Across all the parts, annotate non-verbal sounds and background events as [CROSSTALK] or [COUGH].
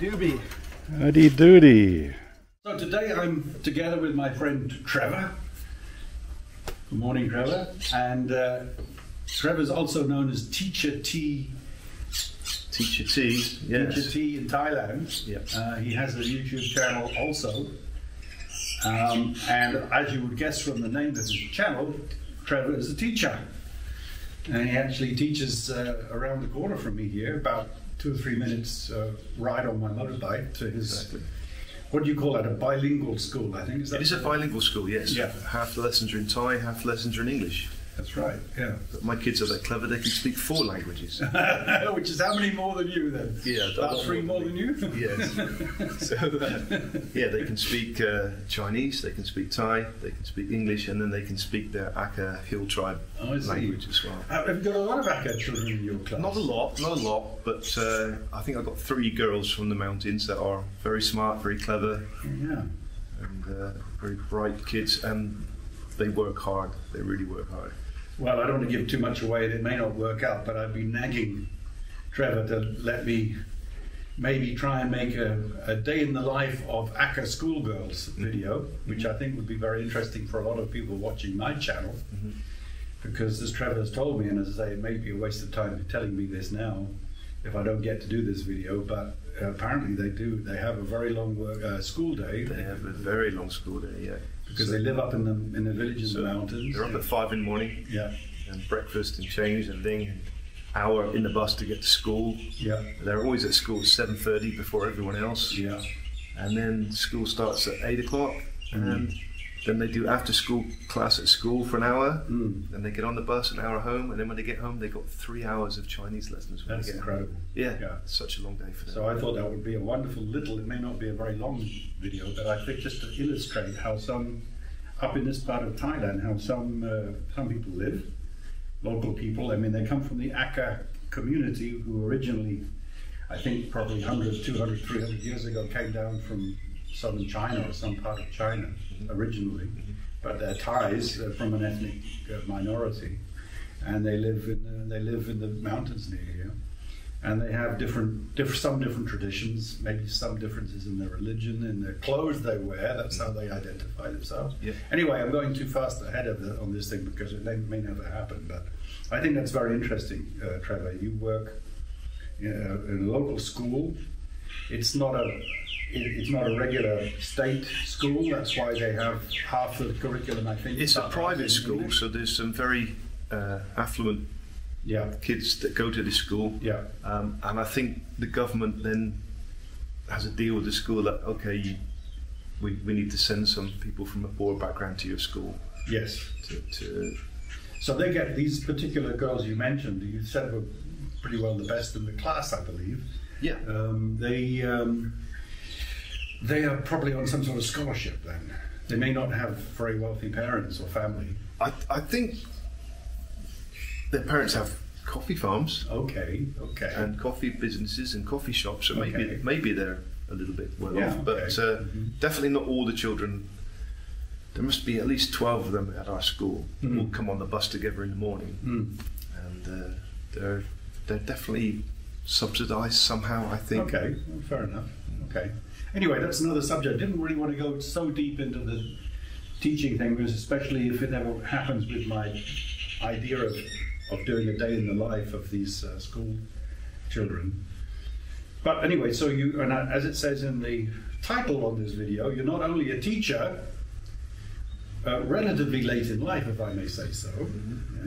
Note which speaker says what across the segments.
Speaker 1: Howdy doody.
Speaker 2: So today I'm together with my friend Trevor. Good morning, Trevor. And uh, Trevor's also known as Teacher T.
Speaker 3: Teacher T, yes.
Speaker 2: Teacher T in Thailand.
Speaker 3: Yep.
Speaker 2: Uh, he has a YouTube channel also. Um, and as you would guess from the name of his channel, Trevor is a teacher. And he actually teaches uh, around the corner from me here, about two or three minutes uh, ride on my motorbike to his.
Speaker 3: Exactly.
Speaker 2: What do you call that? A bilingual school, I think. Is that
Speaker 3: It is a bilingual school, yes.
Speaker 2: Yeah.
Speaker 3: Half the lessons are in Thai, half the lessons are in English.
Speaker 2: That's right. Yeah.
Speaker 3: But my kids are that clever, they can speak four languages. [LAUGHS]
Speaker 2: Which is how many more than you then?
Speaker 3: Yeah,
Speaker 2: about three more than you.
Speaker 3: yes. [LAUGHS] So, uh, yeah, they can speak uh, Chinese, they can speak Thai, they can speak English, and then they can speak their Aka Hill tribe
Speaker 2: Oh,
Speaker 3: language as well.
Speaker 2: Uh, Have you got a lot of Aka children in your class?
Speaker 3: Not a lot, not a lot, but uh, I think I've got three girls from the mountains that are very smart, very clever,
Speaker 2: Yeah.
Speaker 3: and uh, very bright kids, and they work hard. They really work hard.
Speaker 2: Well, I don't want to give too much away. It may not work out, but I've been nagging Trevor to let me maybe try and make a, a day in the life of Aka schoolgirls video, which I think would be very interesting for a lot of people watching my channel. Because as Trevor has told me, and as I say, it may be a waste of time telling me this now if I don't get to do this video, but apparently they do. They have a very long work, uh, school day
Speaker 3: They have a very long school day, yeah.
Speaker 2: Because
Speaker 3: So
Speaker 2: they live up in the in the village in
Speaker 3: so
Speaker 2: the mountains.
Speaker 3: They're up at five in the morning,
Speaker 2: yeah,
Speaker 3: and breakfast and change and thing. and Hour in the bus to get to school.
Speaker 2: yeah,
Speaker 3: They're always at school at seven thirty before everyone else,
Speaker 2: yeah.
Speaker 3: and then school starts at eight o'clock,
Speaker 2: Mm.
Speaker 3: and then they do after school class at school for an hour.
Speaker 2: Mm.
Speaker 3: Then they get on the bus an hour home, and then when they get home, they've got three hours of Chinese lessons. When
Speaker 2: That's
Speaker 3: they get
Speaker 2: incredible.
Speaker 3: Home. Yeah,
Speaker 2: Yeah.
Speaker 3: such a long day for them.
Speaker 2: So I thought that would be a wonderful little. It may not be a very long video, but I think just to illustrate how some up in this part of Thailand, how some uh, some people live, local people. I mean, they come from the Aka community who originally, I think, probably 100, 200, 300 years ago, came down from southern China or some part of China originally, but they're Thais uh, from an ethnic uh, minority, and they live in uh, they live in the mountains near here and they have different, diff- some different traditions, maybe some differences in their religion, in the clothes they wear. That's how they identify themselves.
Speaker 3: Yeah.
Speaker 2: Anyway, I'm going too fast ahead of the, on this thing because it may, may never happen. But I think that's very interesting, uh, Trevor. You work in a, in a local school. It's not a it's not a regular state school. That's why they have half the curriculum. I think
Speaker 3: It's a private school, so there's some very uh, affluent
Speaker 2: Yeah,
Speaker 3: kids that go to this school.
Speaker 2: yeah,
Speaker 3: Um, and I think the government then has a deal with the school that, okay, you, we, we need to send some people from a poor background to your school.
Speaker 2: yes.
Speaker 3: To, to,
Speaker 2: So they get these particular girls you mentioned. You said were pretty well the best in the class, I believe.
Speaker 3: yeah.
Speaker 2: Um, they um, they are probably on some sort of scholarship. Then they may not have very wealthy parents or family.
Speaker 3: I, I think their parents have coffee farms
Speaker 2: Okay, okay.
Speaker 3: and coffee businesses and coffee shops, so maybe
Speaker 2: Okay.
Speaker 3: maybe they're a little bit well
Speaker 2: Yeah,
Speaker 3: off, but
Speaker 2: okay.
Speaker 3: uh,
Speaker 2: Mhm.
Speaker 3: definitely not all the children. There must be at least 12 of them at our school
Speaker 2: Mhm.
Speaker 3: will come on the bus together in the morning.
Speaker 2: Hmm.
Speaker 3: and uh, they're they're definitely subsidised somehow. I think.
Speaker 2: Okay, well, fair enough. Okay. Anyway, that's another subject. Didn't really want to go so deep into the teaching thing, because especially if it ever happens with my idea of, of doing a day in the life of these uh, school children. But anyway, so you, and as it says in the title of this video, you're not only a teacher, uh, relatively late in life, if I may say so,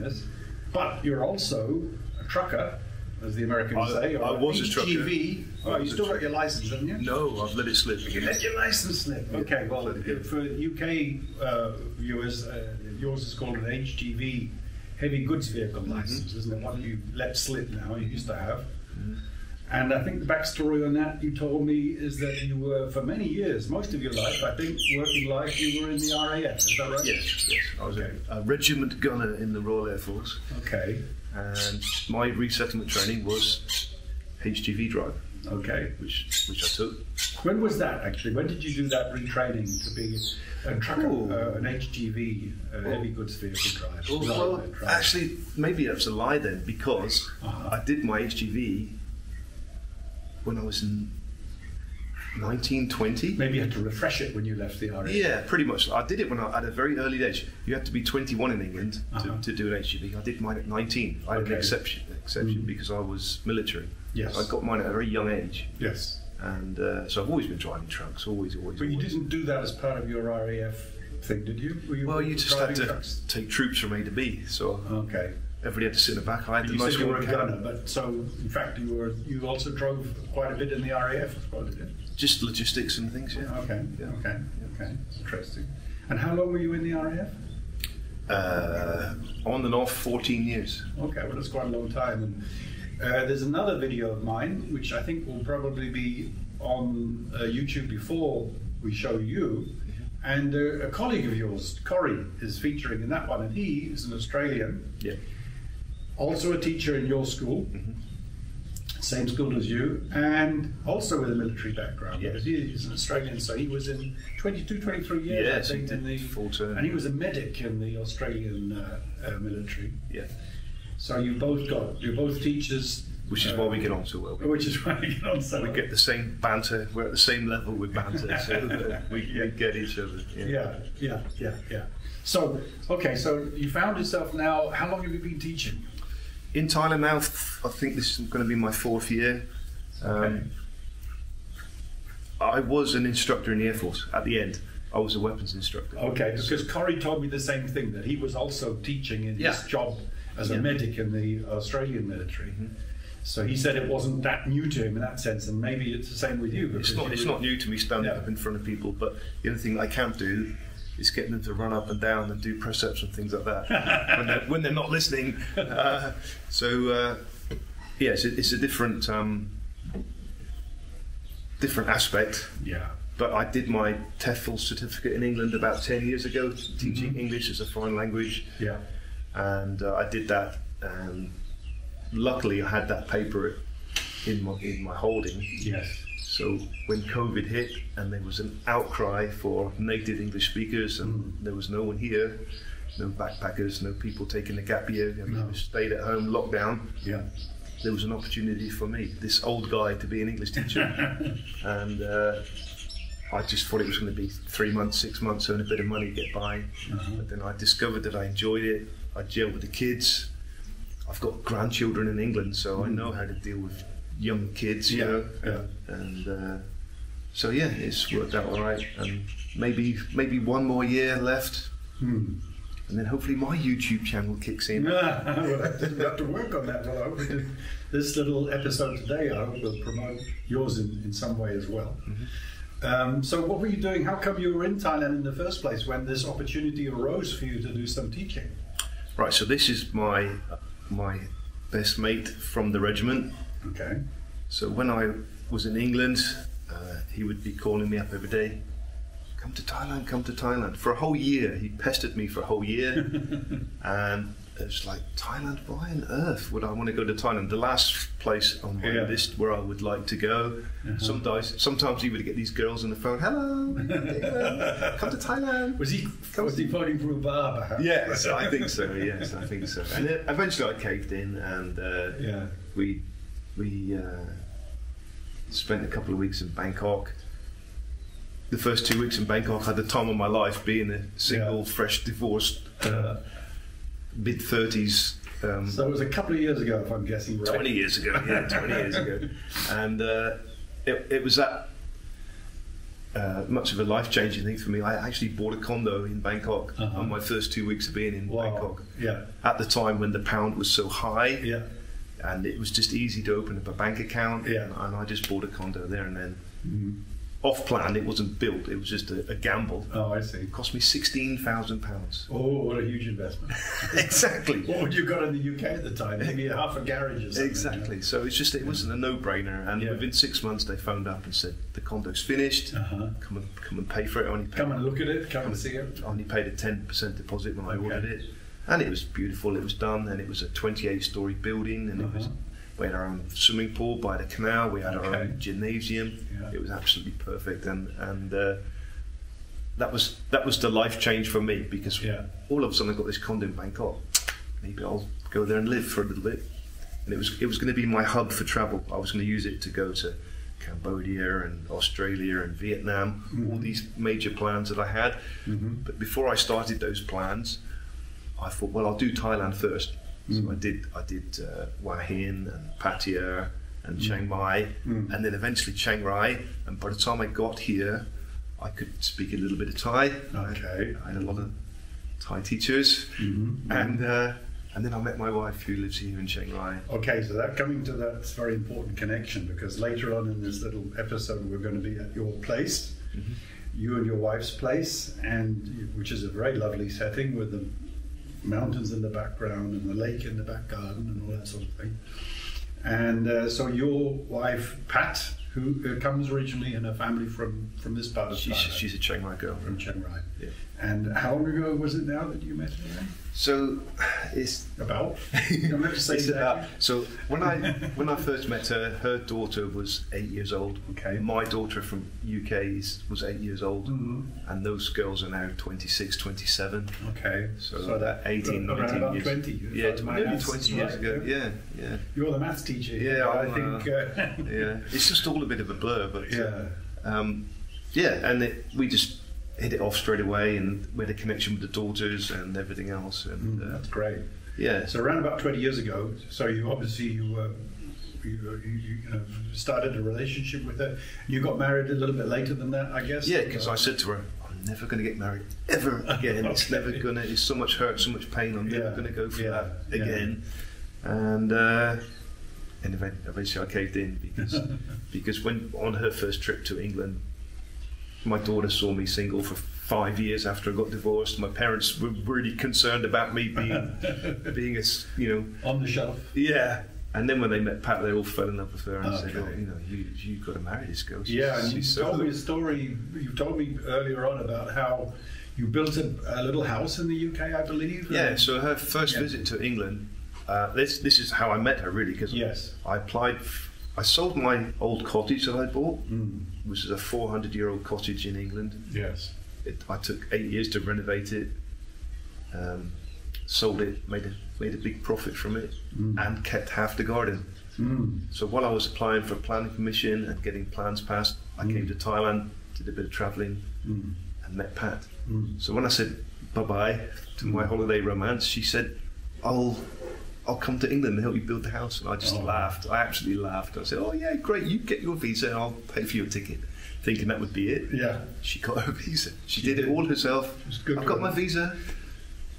Speaker 2: yes, but you're also a trucker, as the Americans
Speaker 3: I-
Speaker 2: say, or
Speaker 3: I was a trucker.
Speaker 2: HGV. Oh, you still got your license, haven't you?
Speaker 3: No, I've let it slip.
Speaker 2: You let your license slip. Okay, well, for UK uh, viewers, uh, yours is called an HGV, heavy goods vehicle
Speaker 3: Mm-hmm.
Speaker 2: license, isn't it? What you let slip now, you used to have. And I think the backstory on that, you told me, is that you were, for many years, most of your life, I think, working life, you were in the RAF. Is that right?
Speaker 3: Yes, yes. I was
Speaker 2: Okay.
Speaker 3: a, a regiment gunner in the Royal Air Force,
Speaker 2: Okay,
Speaker 3: and my resettlement training was HGV drive,
Speaker 2: okay.
Speaker 3: which which I took.
Speaker 2: When was that actually? When did you do that retraining to be a trucker, uh, an HGV, uh, heavy goods vehicle driver?
Speaker 3: Oh, well,
Speaker 2: driver?
Speaker 3: actually, maybe that's a lie then, because
Speaker 2: Uh-huh.
Speaker 3: I did my HGV when I was in 1920.
Speaker 2: Maybe you had to refresh it when you left the RAF.
Speaker 3: Yeah, pretty much. I did it when I at a very early age. You had to be 21 in England to,
Speaker 2: Uh-huh.
Speaker 3: to do an HGV. I did mine at 19. I had
Speaker 2: Okay.
Speaker 3: an exception, exception
Speaker 2: Mm.
Speaker 3: because I was military.
Speaker 2: Yes.
Speaker 3: I got mine at a very young age,
Speaker 2: Yes.
Speaker 3: and uh, so I've always been driving trucks. Always, always.
Speaker 2: But you
Speaker 3: always.
Speaker 2: didn't do that as part of your RAF thing, did you? You
Speaker 3: Well, you just had to
Speaker 2: trucks?
Speaker 3: take troops from A to B, so
Speaker 2: Okay.
Speaker 3: everybody had to sit in the back. I had the
Speaker 2: You
Speaker 3: nice
Speaker 2: said you were a gunner, but so in fact you were you also drove quite a bit in the RAF as well, did you?
Speaker 3: Just logistics and things. Yeah.
Speaker 2: Okay.
Speaker 3: Yeah.
Speaker 2: Okay. Okay. Interesting. And how long were you in the RAF?
Speaker 3: Uh, on and off, 14 years.
Speaker 2: Okay, well, that's quite a long time. And uh, there's another video of mine, which I think will probably be on uh, YouTube before we show you. And uh, a colleague of yours, Corey, is featuring in that one, and he is an Australian,
Speaker 3: Yeah.
Speaker 2: also a teacher in your school, same school as you, and also with a military background.
Speaker 3: Yes.
Speaker 2: He is an Australian, so he was in 22, 23 years,
Speaker 3: Yes,
Speaker 2: I
Speaker 3: he
Speaker 2: think, in the
Speaker 3: full term.
Speaker 2: and he was a medic in the Australian uh, uh, military.
Speaker 3: Yeah.
Speaker 2: So you both got you're both teachers,
Speaker 3: Which is
Speaker 2: uh,
Speaker 3: why we get on so well.
Speaker 2: Which is why we get on so
Speaker 3: We
Speaker 2: well.
Speaker 3: get the same banter. We're at the same level with banter, so [LAUGHS] we,
Speaker 2: Yeah.
Speaker 3: we get each other.
Speaker 2: yeah, yeah, yeah, yeah. So okay, so you found yourself now. How long have you been teaching?
Speaker 3: In Thailand now, f- I think this is going to be my fourth year. Um,
Speaker 2: Okay.
Speaker 3: I was an instructor in the Air Force at the end. I was a weapons instructor.
Speaker 2: Okay, because Corey told me the same thing that he was also teaching in his job as a
Speaker 3: Yeah.
Speaker 2: medic in the Australian military. So he said it wasn't that new to him in that sense, and maybe it's the same with you.
Speaker 3: It's not, it's not new to me standing
Speaker 2: Yeah.
Speaker 3: up in front of people, but the only thing I can't do is getting them to run up and down and do press ups and things like that [LAUGHS] when, they're, when they're not listening. Uh, so, uh, yeah, it's a, it's a different, um, different aspect.
Speaker 2: Yeah.
Speaker 3: But I did my TEFL certificate in England about 10 years ago, teaching
Speaker 2: Mhm.
Speaker 3: English as a foreign language.
Speaker 2: Yeah.
Speaker 3: And uh, I did that, and luckily I had that paper in my, in my holding.
Speaker 2: Yes.
Speaker 3: So when COVID hit and there was an outcry for native English speakers, and
Speaker 2: Mm.
Speaker 3: there was no one here, no backpackers, no people taking a gap year, and
Speaker 2: No.
Speaker 3: stayed at home, lockdown,
Speaker 2: Yeah.
Speaker 3: there was an opportunity for me, this old guy, to be an English teacher. [LAUGHS] and uh, I just thought it was going to be three months, six months, earn a bit of money, get by.
Speaker 2: Uh-huh.
Speaker 3: But then I discovered that I enjoyed it. I gelled with the kids. I've got grandchildren in England, so I know how to deal with young kids, you
Speaker 2: Yeah,
Speaker 3: know.
Speaker 2: yeah.
Speaker 3: And uh, so yeah, it's worked out all right. And maybe maybe one more year left,
Speaker 2: Hmm.
Speaker 3: and then hopefully my YouTube channel kicks in. [LAUGHS]
Speaker 2: we'll have to, we'll have to work on that. Well, I hope we. This little episode today, I hope will promote yours in, in some way as well. Um, so, what were you doing? How come you were in Thailand in the first place when this opportunity arose for you to do some teaching?
Speaker 3: Right. So this is my my best mate from the regiment.
Speaker 2: Okay.
Speaker 3: So when I was in England, uh, he would be calling me up every day. Come to Thailand, come to Thailand. For a whole year, he pestered me for a whole year, [LAUGHS] and it was like Thailand. Why on earth would I want to go to Thailand? The last place on my
Speaker 2: Yeah.
Speaker 3: list where I would like to go.
Speaker 2: Uh-huh.
Speaker 3: Sometimes, sometimes he would get these girls on the phone. Hello, [LAUGHS] come to Thailand.
Speaker 2: Was he was he phoning from a bar? Perhaps?
Speaker 3: Yes, I think so. Yes, I think so. And eventually, I caved in, and uh,
Speaker 2: Yeah.
Speaker 3: we we uh, spent a couple of weeks in Bangkok. The first two weeks in Bangkok, I had the time of my life, being a single,
Speaker 2: Yeah.
Speaker 3: fresh, divorced, uh, mid thirties. Um,
Speaker 2: So it was a couple of years ago, if I'm guessing right.
Speaker 3: 20 years ago, yeah, 20 years ago. [LAUGHS] And uh, it, it was that uh, much of a life changing thing for me. I actually bought a condo in Bangkok
Speaker 2: Uh-huh.
Speaker 3: on my first two weeks of being in
Speaker 2: Wow.
Speaker 3: Bangkok.
Speaker 2: Yeah.
Speaker 3: At the time when the pound was so high,
Speaker 2: Yeah.
Speaker 3: And it was just easy to open up a bank account.
Speaker 2: Yeah.
Speaker 3: And I just bought a condo there and then.
Speaker 2: Mhm.
Speaker 3: Off plan, it wasn't built, it was just a, a gamble.
Speaker 2: Oh, I see.
Speaker 3: It cost me £16,000.
Speaker 2: Oh, what a huge investment. [LAUGHS]
Speaker 3: exactly.
Speaker 2: What would you got in the UK at the time? Maybe half a garage or something.
Speaker 3: Exactly. So it's just it wasn't a no-brainer, and
Speaker 2: Yeah.
Speaker 3: within six months they phoned up and said the condo's finished.
Speaker 2: Uh-huh.
Speaker 3: Come and come and pay for it. I only paid,
Speaker 2: Come and look at it. Come and see it.
Speaker 3: I only paid a ten percent deposit when I
Speaker 2: Okay.
Speaker 3: ordered it, and it was beautiful. It was done, and it was a twenty-eight-story building, and it was.
Speaker 2: Uh-huh.
Speaker 3: We had our own swimming pool by the canal. We had our own gymnasium.
Speaker 2: Yeah.
Speaker 3: It was absolutely perfect, and and uh, that was that was the life change for me because
Speaker 2: Yeah.
Speaker 3: all of a sudden I got this condo in Bangkok. Maybe I'll go there and live for a little bit. And it was it was going to be my hub for travel. I was going to use it to go to Cambodia and Australia and Vietnam, all
Speaker 2: Mhm.
Speaker 3: these major plans that I had.
Speaker 2: Mhm.
Speaker 3: But before I started those plans, I thought, well, I'll do Thailand first. So
Speaker 2: Mm.
Speaker 3: I did, I did uh, Hua Hin and Pattaya and Chiang Mai,
Speaker 2: Mm.
Speaker 3: and then eventually Chiang Rai. And by the time I got here, I could speak a little bit of Thai.
Speaker 2: Okay.
Speaker 3: I had a lot of Thai teachers,
Speaker 2: Mhm.
Speaker 3: and uh, and then I met my wife who lives here in Chiang Rai.
Speaker 2: Okay, so that coming to that very important connection because later on in this little episode we're going to be at your place,
Speaker 3: Mhm.
Speaker 2: you and your wife's place, and which is a very lovely setting with the mountains in the background and the lake in the back garden and all that sort of thing. And uh, so your wife Pat, who uh, comes originally in her family from from this part of
Speaker 3: She's,
Speaker 2: Thailand,
Speaker 3: she's a Chiang Mai girl.
Speaker 2: from Chiang Rai.
Speaker 3: Yeah.
Speaker 2: And how long ago was it now that you met her?
Speaker 3: So it's
Speaker 2: About? You don't have to say exactly.
Speaker 3: about- so when I when I first met her, her daughter was eight years old.
Speaker 2: Okay.
Speaker 3: My daughter from UK was eight years old,
Speaker 2: Mhm.
Speaker 3: and those girls are now 26, 27.
Speaker 2: Okay,
Speaker 3: So, that 18,
Speaker 2: around
Speaker 3: 19
Speaker 2: about
Speaker 3: years.
Speaker 2: 20. if
Speaker 3: Yeah, nearly
Speaker 2: maths
Speaker 3: 20 years
Speaker 2: right,
Speaker 3: ago.
Speaker 2: yeah.
Speaker 3: Yeah,
Speaker 2: You're the maths teacher.
Speaker 3: Yeah,
Speaker 2: I think. Uh, [LAUGHS]
Speaker 3: yeah. It's just all a bit of a blur, but uh,
Speaker 2: yeah.
Speaker 3: um, yeah, and it, we just hit it off straight away, and we had a connection with the daughters and everything else, and
Speaker 2: Mm,
Speaker 3: uh,
Speaker 2: that's great.
Speaker 3: yeah.
Speaker 2: So around about 20 years ago, so you obviously you, uh, you, you, you, you know, started a relationship with her. You got married a little bit later than that, I guess.
Speaker 3: Yeah, because I said to her, I'm never going to get married ever [LAUGHS] again. It's never going to, it's so much hurt, so much pain. I'm never
Speaker 2: Yeah,
Speaker 3: going to go for
Speaker 2: yeah,
Speaker 3: that
Speaker 2: yeah.
Speaker 3: again. And, uh, and eventually I caved in because, [LAUGHS] because when on her first trip to England, my daughter saw me single for five years after I got divorced. My parents were really concerned about me being, [LAUGHS] being a, you know,
Speaker 2: on the shelf.
Speaker 3: yeah. And then when they met Pat, they all fell in love with her and said. "Oh, you know, you you got to marry this girl." She's,
Speaker 2: Yeah, and you
Speaker 3: so
Speaker 2: told me a story. You told me earlier on about how you built a, a little house in the UK, I believe.
Speaker 3: Yeah, so her first
Speaker 2: Yeah.
Speaker 3: visit to England, uh, this this is how I met her really because
Speaker 2: Yes.
Speaker 3: I applied. f- I sold my old cottage that I bought,
Speaker 2: Mm,
Speaker 3: which is a 400 year old cottage in England.
Speaker 2: yes.
Speaker 3: It, I took eight years to renovate it. Um, sold it, made a made a big profit from it,
Speaker 2: Mm.
Speaker 3: and kept half the garden.
Speaker 2: Mm.
Speaker 3: So while I was applying for planning permission and getting plans passed, I came to Thailand, did a bit of travelling,
Speaker 2: Mm.
Speaker 3: and met Pat.
Speaker 2: Mm.
Speaker 3: So when I said bye bye to my holiday romance, she said, "I'll I'll come to England and help you build the house." And I just
Speaker 2: Oh.
Speaker 3: laughed. I absolutely laughed. I said, "Oh yeah, great! You get your visa, and I'll pay for your ticket." Thinking that would be it.
Speaker 2: Yeah.
Speaker 3: She got her visa. She,
Speaker 2: She
Speaker 3: did,
Speaker 2: did.
Speaker 3: it all herself. I've got my visa.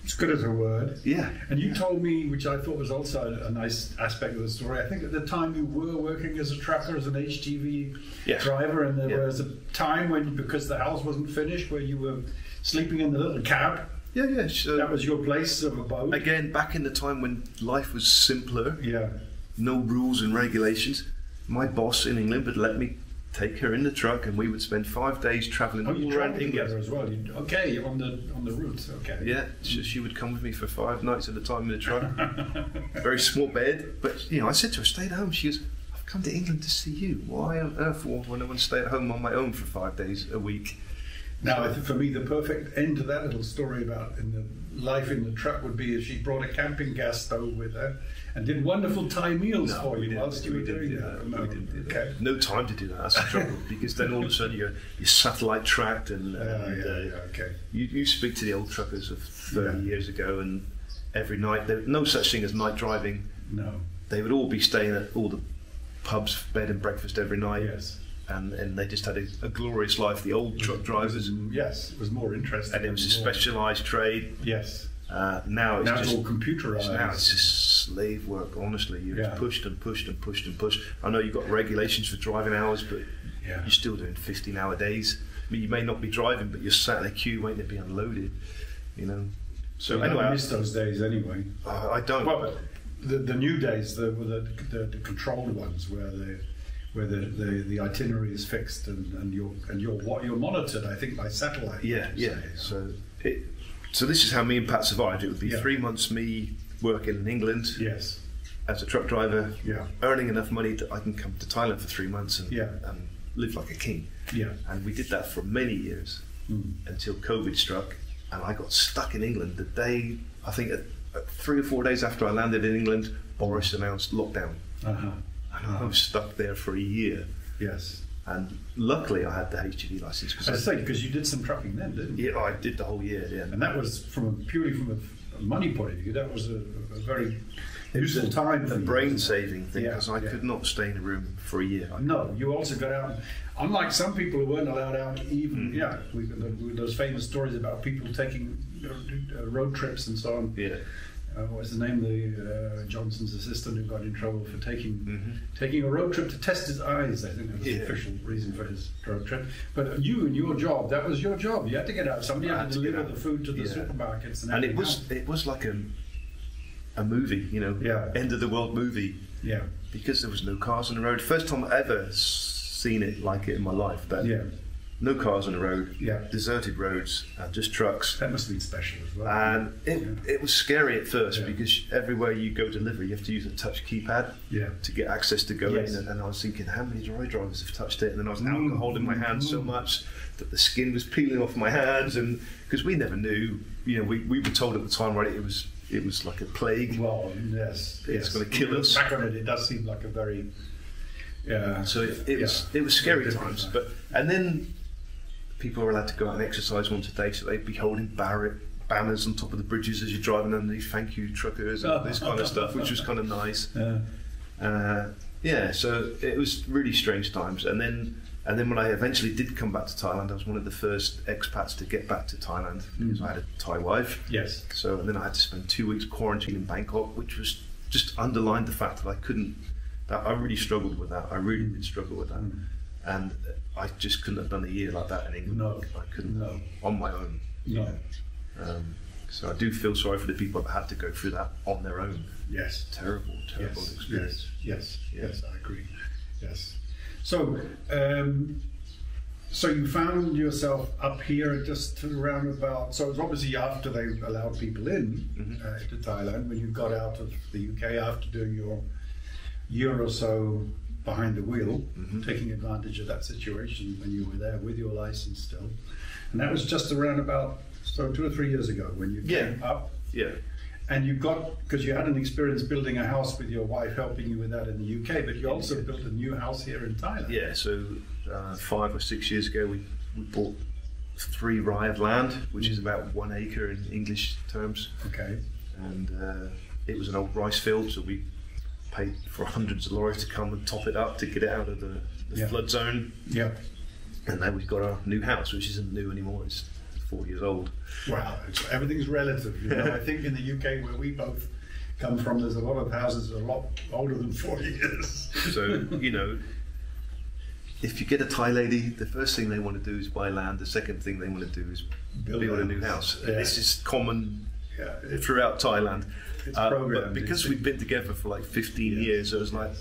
Speaker 2: It's good as a word.
Speaker 3: Yeah.
Speaker 2: And you told me, which I thought was also a nice aspect of the story. I think at the time you were working as a trucker, as an HGV
Speaker 3: Yes.
Speaker 2: driver, and there
Speaker 3: Yeah.
Speaker 2: was a time when, because the house wasn't finished, where you were sleeping in the little cab.
Speaker 3: Yeah, yeah. So
Speaker 2: That was your place of abode.
Speaker 3: again, back in the time when life was simpler,
Speaker 2: Yeah.
Speaker 3: no rules and regulations, my boss in England would let me take her in the truck, and we would spend five days travelling
Speaker 2: Oh, you traveled together as well. You, okay, on the on the route. Okay.
Speaker 3: Yeah, she, she would come with me for five nights at a time in the truck. [LAUGHS] Very small bed, but you know, I said to her, "Stay at home." She goes, "I've come to England to see you. Why on earth would I want to stay at home on my own for five days a week?"
Speaker 2: Now, for me, the perfect end to that little story about in the life in the truck would be if she brought a camping gas stove with her and did wonderful Thai meals
Speaker 3: No,
Speaker 2: for you whilst you were doing that. No,
Speaker 3: We didn't do
Speaker 2: okay.
Speaker 3: No time to do that. That's the trouble [LAUGHS] because then all of a sudden you're you're satellite tracked and,
Speaker 2: Yeah,
Speaker 3: and, uh,
Speaker 2: yeah, okay.
Speaker 3: You, you speak to the old truckers of 30
Speaker 2: Yeah.
Speaker 3: years ago, and every night, there was no such thing as night driving.
Speaker 2: No.
Speaker 3: They would all be staying at all the pubs, bed and breakfast every night,
Speaker 2: Yes.
Speaker 3: And, and they just had a, a glorious life, the old truck drivers.
Speaker 2: Yes, it was more interesting.
Speaker 3: And it was a
Speaker 2: more-
Speaker 3: specialised trade.
Speaker 2: Yes.
Speaker 3: Uh, now it's
Speaker 2: Now it's all computerized.
Speaker 3: now it's just slave work. Honestly, you're
Speaker 2: Yeah.
Speaker 3: just pushed and pushed and pushed and pushed. I know you've got regulations for driving hours, but
Speaker 2: Yeah.
Speaker 3: you're still doing 15 hour days. I mean, you may not be driving, but you're sat in a queue waiting to be unloaded. You know.
Speaker 2: So
Speaker 3: So
Speaker 2: anyway,
Speaker 3: anyway,
Speaker 2: I miss those days anyway.
Speaker 3: I, I don't.
Speaker 2: Well, the, the new days, the, the, the, the controlled ones, where the where the, the, the itinerary is fixed and, and you're and you're what you're monitored, I think, by satellite.
Speaker 3: Yeah, yeah.
Speaker 2: say.
Speaker 3: So it, so this is how me and Pat survived. It would be
Speaker 2: Yeah.
Speaker 3: three months me working in England
Speaker 2: yes,
Speaker 3: as a truck driver,
Speaker 2: yeah,
Speaker 3: earning enough money that I can come to Thailand for three months and,
Speaker 2: Yeah.
Speaker 3: and live like a king.
Speaker 2: yeah.
Speaker 3: And we did that for many years
Speaker 2: Mm.
Speaker 3: until COVID struck, and I got stuck in England the day I think uh, uh, three or four days after I landed in England, Boris announced lockdown,
Speaker 2: Uh-huh.
Speaker 3: And I was stuck there for a year.
Speaker 2: Yes.
Speaker 3: And luckily, I had the HGV license
Speaker 2: I
Speaker 3: because
Speaker 2: say because you did some trucking then, didn't you?
Speaker 3: yeah, I did the whole year. Yeah,
Speaker 2: And that was from a, purely from a, money point of view. That was a, a very useful time for
Speaker 3: a
Speaker 2: you,
Speaker 3: brain saving thing
Speaker 2: Yeah,
Speaker 3: because I
Speaker 2: yeah.
Speaker 3: could not stay in a room for a year.
Speaker 2: No, you also got out. Unlike some people who weren't allowed out, even
Speaker 3: Mm.
Speaker 2: yeah, we, the, with those famous stories about people taking uh, road trips and so on.
Speaker 3: Yeah,
Speaker 2: Uh, what was the name? The uh, Johnson's assistant who got in trouble for taking
Speaker 3: Mhm.
Speaker 2: taking a road trip to test his eyes. I think that was the official reason for his road trip. But you and your job, that was your job. You had to get out. Somebody had
Speaker 3: had
Speaker 2: to deliver
Speaker 3: out.
Speaker 2: the food to the
Speaker 3: Yeah.
Speaker 2: supermarkets, and,
Speaker 3: and it was
Speaker 2: else.
Speaker 3: it was like a a movie, you know,
Speaker 2: Yeah.
Speaker 3: end of the world movie
Speaker 2: yeah,
Speaker 3: because there was no cars on the road. First time I ever seen it like it in my life. That
Speaker 2: yeah,
Speaker 3: no cars on the road,
Speaker 2: Yeah.
Speaker 3: deserted roads, and just trucks.
Speaker 2: that must have been special as well.
Speaker 3: And it,
Speaker 2: Yeah.
Speaker 3: it was scary at first
Speaker 2: Yeah.
Speaker 3: because everywhere you go to deliver, you have to use a touch keypad
Speaker 2: yeah,
Speaker 3: to get access to go
Speaker 2: Yes.
Speaker 3: in. And, and I was thinking, how many dry drivers have touched it? And then I was alcohol in my hands so
Speaker 2: Mm.
Speaker 3: much that the skin was peeling off my hands. And because we never knew, you know, we, we were told at the time, right, it was it was like a plague.
Speaker 2: well, yes,
Speaker 3: It's
Speaker 2: yes.
Speaker 3: gonna kill
Speaker 2: When you look
Speaker 3: us.
Speaker 2: Back on it, it does seem like a very yeah.
Speaker 3: So it, it was it was scary
Speaker 2: Different
Speaker 3: times.
Speaker 2: time.
Speaker 3: But and then people were allowed to go out and exercise once a day, so they'd be holding Barrett banners on top of the bridges as you're driving underneath. Thank you, truckers, and all this kind of stuff, which was kind of nice.
Speaker 2: Yeah.
Speaker 3: Uh, yeah, so it was really strange times. And then and then when I eventually did come back to Thailand, I was one of the first expats to get back to Thailand because I had a Thai wife.
Speaker 2: Yes.
Speaker 3: So and then I had to spend two weeks quarantine in Bangkok, which was just underlined the fact that I couldn't. That I really struggled with that. I really did struggle with that,
Speaker 2: Mm.
Speaker 3: And I just couldn't have done a year like that in England.
Speaker 2: No.
Speaker 3: I couldn't
Speaker 2: No.
Speaker 3: on my own.
Speaker 2: No.
Speaker 3: Um, so I do feel sorry for the people that had to go through that on their own.
Speaker 2: Yes.
Speaker 3: Terrible, terrible
Speaker 2: Yes.
Speaker 3: experience.
Speaker 2: Yes. Yes.
Speaker 3: Yeah.
Speaker 2: Yes. I agree. Yes. So, um, so you found yourself up here just around about. So it was obviously after they allowed people in
Speaker 3: Mhm.
Speaker 2: uh, to Thailand when you got out of the UK after doing your year or so behind the wheel,
Speaker 3: Mhm.
Speaker 2: taking advantage of that situation when you were there with your license still, and that was just around about so two or three years ago when you
Speaker 3: Yeah.
Speaker 2: came up.
Speaker 3: Yeah.
Speaker 2: And you got because you had an experience building a house with your wife helping you with that in the UK, but you also built a new house here in Thailand.
Speaker 3: Yeah, so uh, five or six years ago, we, we bought three rai of land, which is about one acre in English terms,
Speaker 2: Okay.
Speaker 3: and uh, it was an old rice field, so we paid for hundreds of lorries to come and top it up to get it out of the, the
Speaker 2: Yeah.
Speaker 3: flood zone,
Speaker 2: Yeah.
Speaker 3: and now we've got our new house, which isn't new anymore; it's four years old.
Speaker 2: Wow. It's, everything's relative. You know, I think in the UK where we both come from, there's a lot of houses that are a lot older than four [LAUGHS] years.
Speaker 3: So you know. If you get a Thai lady, the first thing they want to do is buy land. The second thing they want to do is
Speaker 2: Build
Speaker 3: build,
Speaker 2: a
Speaker 3: new
Speaker 2: house.
Speaker 3: house.
Speaker 2: Yeah.
Speaker 3: This is common
Speaker 2: Yeah.
Speaker 3: throughout Thailand. Uh, but because we've been together for like 15
Speaker 2: Yes.
Speaker 3: years, I was like,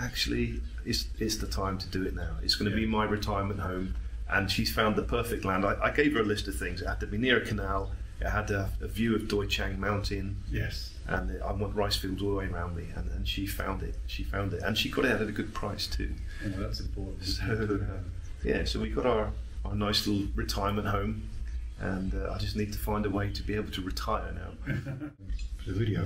Speaker 3: actually, it's, it's the time to do it now. It's going to be my retirement home. And she's found the perfect land. I, I gave her a list of things. It had to be near a canal. It had a, a view of Doi Chang Mountain.
Speaker 2: Yes.
Speaker 3: And I want rice fields all the way around me. And, and she found it. She found it. And she got it at a good price too.
Speaker 2: Yeah, that's important.
Speaker 3: So, uh, yeah, so we got our, our nice little retirement home. And uh, I just need to find a way to be able to retire now. [LAUGHS]
Speaker 2: the video.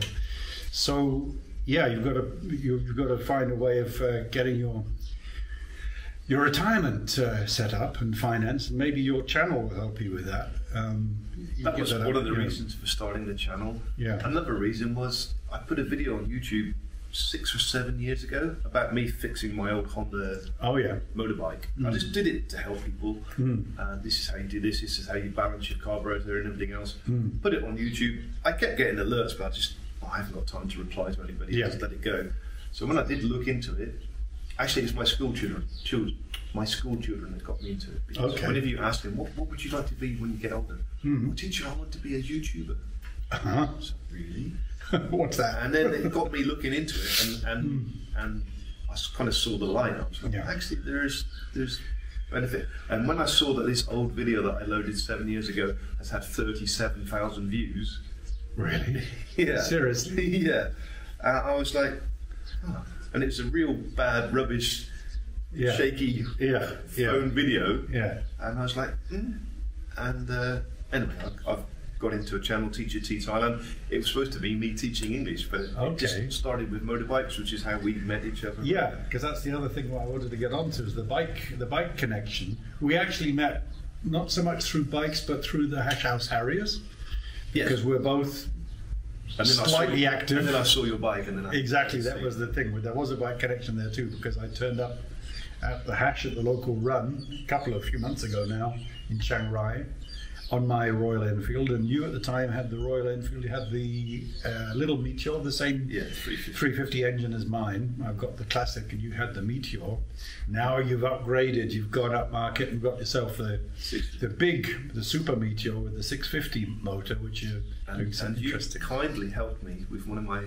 Speaker 2: So yeah, you've got to you've got to find a way of uh, getting your your retirement uh, set up and finance, and maybe your channel will help you with that. Um, you
Speaker 3: That was
Speaker 2: up,
Speaker 3: one of the
Speaker 2: you know.
Speaker 3: reasons for starting the channel.
Speaker 2: Yeah.
Speaker 3: Another reason was I put a video on YouTube six or seven years ago about me fixing my old Honda
Speaker 2: Oh yeah.
Speaker 3: motorbike. I
Speaker 2: Mm.
Speaker 3: just did it to help people.
Speaker 2: Mm.
Speaker 3: Uh, this is how you do this. This is how you balance your carburetor and everything else.
Speaker 2: Mm.
Speaker 3: Put it on YouTube. I kept getting alerts, but I just oh, I haven't got time to reply to anybody.
Speaker 2: Yeah.
Speaker 3: Just let it go. So when I did look into it, actually it's my school children. children my school children that got me into it. Because
Speaker 2: Okay.
Speaker 3: Whenever you ask them, what, what would you like to be when you get older?
Speaker 2: Mhm.
Speaker 3: Well, teacher, I want to be a YouTuber.
Speaker 2: Uh-huh.
Speaker 3: So, really? [LAUGHS]
Speaker 2: What's that?
Speaker 3: And then it got me looking into it, and and,
Speaker 2: Hmm.
Speaker 3: and I kind of saw the light. I was like,
Speaker 2: Yeah.
Speaker 3: actually, there's there's benefit. And when I saw that this old video that I loaded seven years ago has had thirty-seven thousand views,
Speaker 2: Really? [LAUGHS]
Speaker 3: yeah,
Speaker 2: Seriously? [LAUGHS]
Speaker 3: yeah, uh, I was like, oh. and it's a real bad, rubbish,
Speaker 2: Yeah.
Speaker 3: shaky
Speaker 2: Yeah. Yeah.
Speaker 3: phone video,
Speaker 2: Yeah.
Speaker 3: and I was like, mm. and uh, anyway, I, I've got into a channel, Teacher T Thailand. It was supposed to be me teaching English, but it just started with motorbikes, which is how we met each other.
Speaker 2: Yeah, because that's the other thing I wanted to get onto is the bike, the bike connection. We actually met not so much through bikes, but through the Hash House Harriers,
Speaker 3: Yes.
Speaker 2: because we're both
Speaker 3: And then I saw-
Speaker 2: slightly active.
Speaker 3: And then I saw your bike, and then I,
Speaker 2: Exactly, that was the thing. There was a bike connection there too, because I turned up at the Hash at the local run a couple of few months ago now in Chiang Rai on my Royal Enfield, and you at the time had the Royal Enfield. You had the uh, little Meteor, the same
Speaker 3: Yeah, 350.
Speaker 2: 350 engine as mine. I've got the classic, and you had the Meteor. Now you've upgraded. You've gone up market and got yourself the the big, the Super Meteor with the 650 motor, which you're doing
Speaker 3: And, and you kindly helped me with one of my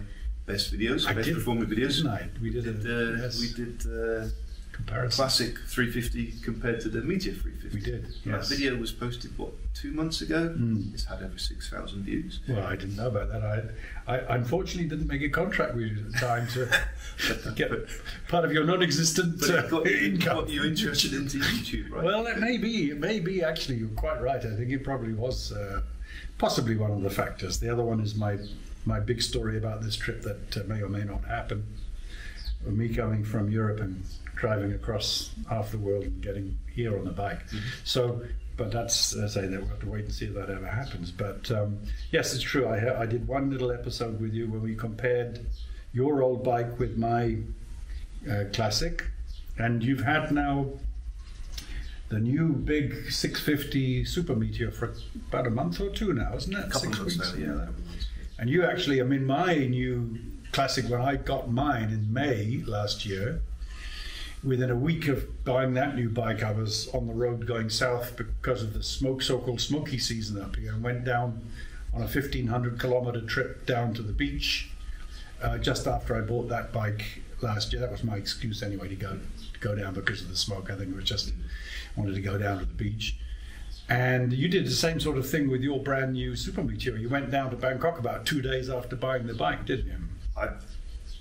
Speaker 3: best videos,
Speaker 2: I
Speaker 3: best
Speaker 2: did,
Speaker 3: performing videos.
Speaker 2: didn't I? We
Speaker 3: We
Speaker 2: did
Speaker 3: did,
Speaker 2: a-
Speaker 3: uh,
Speaker 2: yes.
Speaker 3: we did uh,
Speaker 2: Comparison.
Speaker 3: classic 350 compared to the Meteor 350.
Speaker 2: We did, yes.
Speaker 3: That video was posted what two months ago.
Speaker 2: Mm.
Speaker 3: It's had over 6,000 views.
Speaker 2: Well, I didn't know about that. I, I unfortunately didn't make a contract with you at the time to [LAUGHS] get part of your non-existent
Speaker 3: But
Speaker 2: uh,
Speaker 3: it got, you,
Speaker 2: income.
Speaker 3: got you interested into YouTube, right?
Speaker 2: Well, it may be. It may be. Actually, you're quite right. I think it probably was uh, possibly one of the factors. The other one is my my big story about this trip that uh, may or may not happen. Me coming from Europe and driving across half the world and getting here on the bike. So, but that's as I say, that we'll have to wait and see if that ever happens. But um, yes, it's true. I ha- I did one little episode with you where we compared your old bike with my uh, classic, and you've had now the new big 650 Super Meteor for about a month or two now, isn't it?
Speaker 3: a couple
Speaker 2: Six
Speaker 3: of months
Speaker 2: weeks.
Speaker 3: now, yeah.
Speaker 2: And you actually, I mean, my new classic when I got mine in May last year. Within a week of buying that new bike, I was on the road going south because of the smoke, so-called smoky season up here, and went down on a 1500 kilometer trip down to the beach uh, just after I bought that bike last year. That was my excuse anyway to go go down because of the smoke. I think it was just wanted to go down to the beach. And you did the same sort of thing with your brand new Super Meteor. You went down to Bangkok about two days after buying the bike, didn't you?
Speaker 3: I,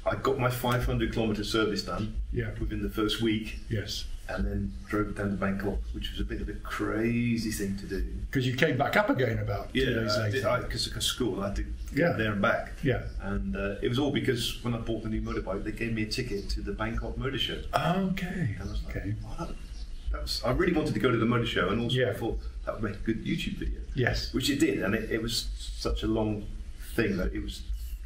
Speaker 3: I got my 500 kilometre service done
Speaker 2: Yeah.
Speaker 3: within the first week
Speaker 2: Yes.
Speaker 3: and then drove down to Bangkok, which was a bit of a crazy thing to do.
Speaker 2: Because you came back up again about two days later.
Speaker 3: because of school, I had to get
Speaker 2: Yeah.
Speaker 3: there and back.
Speaker 2: yeah.
Speaker 3: And uh, it was all because when I bought the new motorbike, they gave me a ticket to the Bangkok Motor Show.
Speaker 2: Okay.
Speaker 3: And I was like,
Speaker 2: Okay.
Speaker 3: "Oh, that, that was, I really wanted to go to the motor show, and also
Speaker 2: Yeah.
Speaker 3: I thought that would make a good YouTube video,
Speaker 2: Yes.
Speaker 3: which it did. And it, it was such a long thing that it was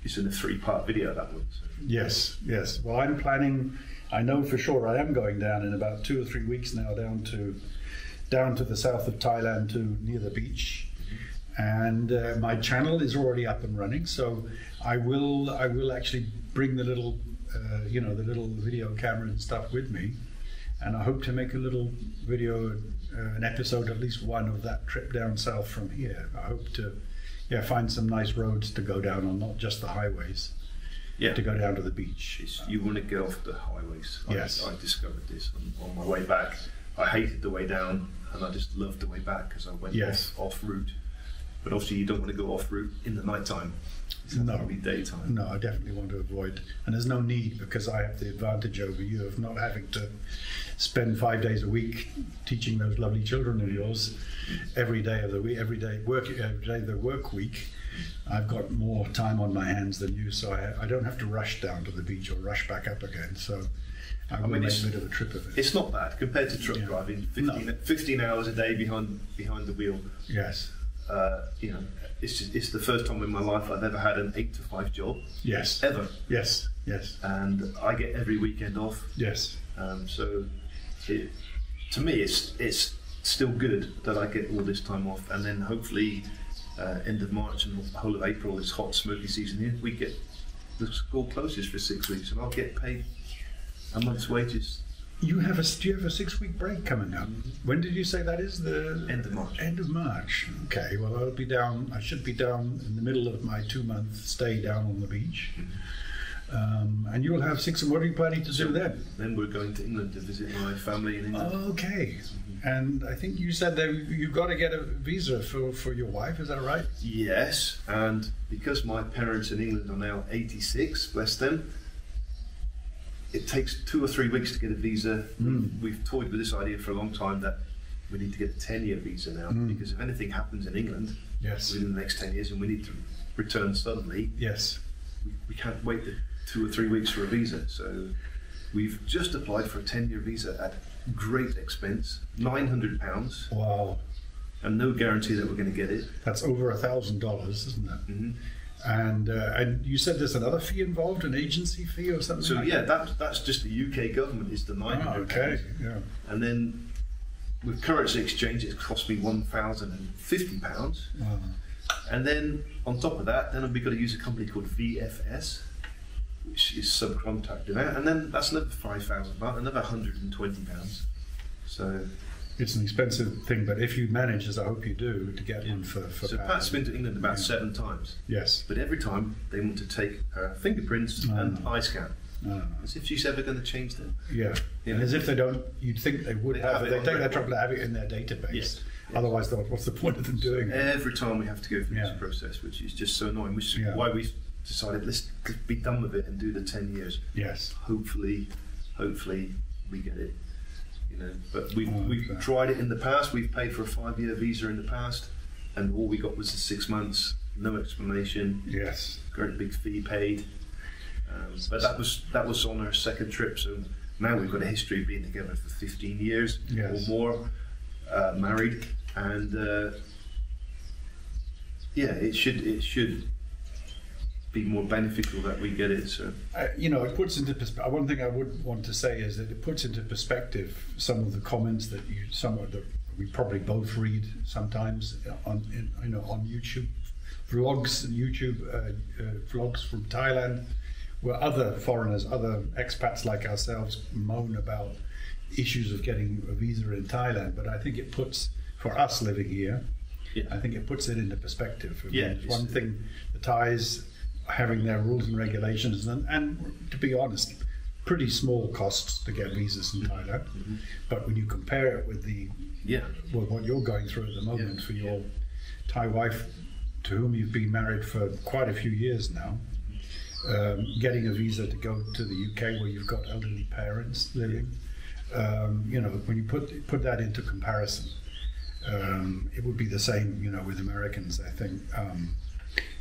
Speaker 3: it's in a three part video that one.
Speaker 2: Yes, yes. Well, I'm planning. I know for sure I am going down in about two or three weeks now down to down to the south of Thailand to near the beach, and uh, my channel is already up and running. So I will I will actually bring the little uh, you know the little video camera and stuff with me, and I hope to make a little video, uh, an episode, at least one of that trip down south from here. I hope to yeah find some nice roads to go down on, not just the highways
Speaker 3: Yeah,
Speaker 2: to go down to the beach.
Speaker 3: It's, you want to get off the highways. I,
Speaker 2: Yes.
Speaker 3: I discovered this on, on my way back. I hated the way down, and I just loved the way back because I went
Speaker 2: Yes.
Speaker 3: off, off route. But obviously, you don't want to go off route in the night time. It's
Speaker 2: No.
Speaker 3: be daytime.
Speaker 2: No, I definitely want to avoid, and there's no need because I have the advantage over you of not having to spend five days a week teaching those lovely children of yours every day of the week, every day work, every day of the work week. I've got more time on my hands than you, so I, I don't have to rush down to the beach or rush back up again. So I will
Speaker 3: mean,
Speaker 2: make
Speaker 3: it's-
Speaker 2: a bit of a trip of it.
Speaker 3: It's not bad compared to truck
Speaker 2: Yeah.
Speaker 3: driving. 15,
Speaker 2: No.
Speaker 3: 15 hours a day behind behind the wheel.
Speaker 2: Yes,
Speaker 3: Uh, you know, it's just, it's the first time in my life I've ever had an eight to five job
Speaker 2: yes,
Speaker 3: ever,
Speaker 2: yes, yes,
Speaker 3: and I get every weekend off.
Speaker 2: yes.
Speaker 3: Um, so, it, to me, it's it's still good that I get all this time off, and then hopefully, uh, end of March and the whole of April is hot, smoky season here. We get the school closes for six weeks, and I'll get paid a month's wages
Speaker 2: You have a you have a six week break coming up? When did you say that is the
Speaker 3: end of March.
Speaker 2: End of March. Okay. Well, I'll be down. I should be down in the middle of my two month stay down on the beach. Um, and you'll have six. And what are you planning to do then?
Speaker 3: Then we're going to England to visit my family in England.
Speaker 2: Okay. And I think you said that you've got to get a visa for, for your wife. Is that right?
Speaker 3: Yes, and because my parents in England are now 86, bless them, it takes two or three weeks to get a visa.
Speaker 2: Mm.
Speaker 3: We've toyed with this idea for a long time that we need to get a 10 year visa now because if anything happens in England
Speaker 2: Yes.
Speaker 3: within the next 10 years and we need to return suddenly,
Speaker 2: Yes.
Speaker 3: we, we can't wait the two or three weeks for a visa. So we've just applied for a 10 year visa at great expense £900
Speaker 2: Wow.
Speaker 3: and no guarantee that we're going to get it.
Speaker 2: That's over a thousand dollars, isn't it?
Speaker 3: hmm
Speaker 2: And uh, and you said there's another fee involved, an agency fee or something.
Speaker 3: So,
Speaker 2: like
Speaker 3: yeah,
Speaker 2: that.
Speaker 3: that, that's just the UK government is the
Speaker 2: Ah,
Speaker 3: 900
Speaker 2: okay. Yeah.
Speaker 3: And then with currency exchange, it cost me £1,050.
Speaker 2: Wow.
Speaker 3: And then on top of that, then we've got to use a company called VFS, which is subcontracted out, and then that's another five thousand pounds, another hundred and twenty pounds. So,
Speaker 2: It's an expensive thing, but if you manage, as I hope you do, to get one for for
Speaker 3: so. Pat's been to England about
Speaker 2: Yeah.
Speaker 3: seven times,
Speaker 2: Yes.
Speaker 3: but every time they want to take her fingerprints
Speaker 2: Oh.
Speaker 3: and eye scan,
Speaker 2: Uh,
Speaker 3: as if she's ever going to change them.
Speaker 2: yeah.
Speaker 3: Yeah.
Speaker 2: And as if they don't, you'd think they would
Speaker 3: They
Speaker 2: have,
Speaker 3: have
Speaker 2: it. They take that trouble to have it in their database.
Speaker 3: Yes.
Speaker 2: Otherwise, what's the point of them doing it?
Speaker 3: Every time we have to go through
Speaker 2: Yeah.
Speaker 3: this process, which is just so annoying, which is
Speaker 2: Yeah.
Speaker 3: why we decided let's be done with it and do the ten years.
Speaker 2: Yes.
Speaker 3: hopefully, hopefully we get it. You know, but we've
Speaker 2: Oh,
Speaker 3: we've tried it in the past. We've paid for a five-year visa in the past, and all we got was the six months, no explanation,
Speaker 2: Yes.
Speaker 3: great big fee paid. Um, but that was that was on our second trip. So now we've got a history of being together for 15 years
Speaker 2: Yes.
Speaker 3: or more, uh, married, and uh, yeah, it should it should be more beneficial that we get it. So.
Speaker 2: Uh, you know, it puts into perspective. One thing I would want to say is that it puts into perspective some of the comments that you, some of the we probably both read sometimes on, in, you know, on YouTube vlogs YouTube uh, uh, vlogs from Thailand, where other foreigners, other expats like ourselves, moan about issues of getting a visa in Thailand. But I think it puts for us living here,
Speaker 3: Yeah.
Speaker 2: I think it puts it into perspective. I mean,
Speaker 3: Yeah,
Speaker 2: one thing the Thais having their rules and regulations, and, and to be honest, pretty small costs to get visas in Thailand. But when you compare it with the
Speaker 3: Yeah,
Speaker 2: with what you're going through at the moment
Speaker 3: Yeah,
Speaker 2: for your Thai wife, to whom you've been married for quite a few years now, um, getting a visa to go to the UK where you've got elderly parents living, um, you know, when you put put that into comparison, um, it would be the same, you know, with Americans. I think um,